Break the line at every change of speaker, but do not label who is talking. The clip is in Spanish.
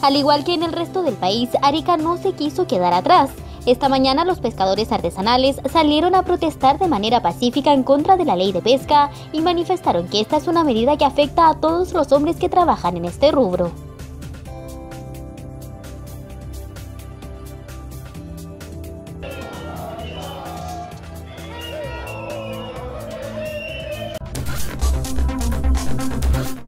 Al igual que en el resto del país, Arica no se quiso quedar atrás. Esta mañana los pescadores artesanales salieron a protestar de manera pacífica en contra de la ley de pesca y manifestaron que esta es una medida que afecta a todos los hombres que trabajan en este rubro.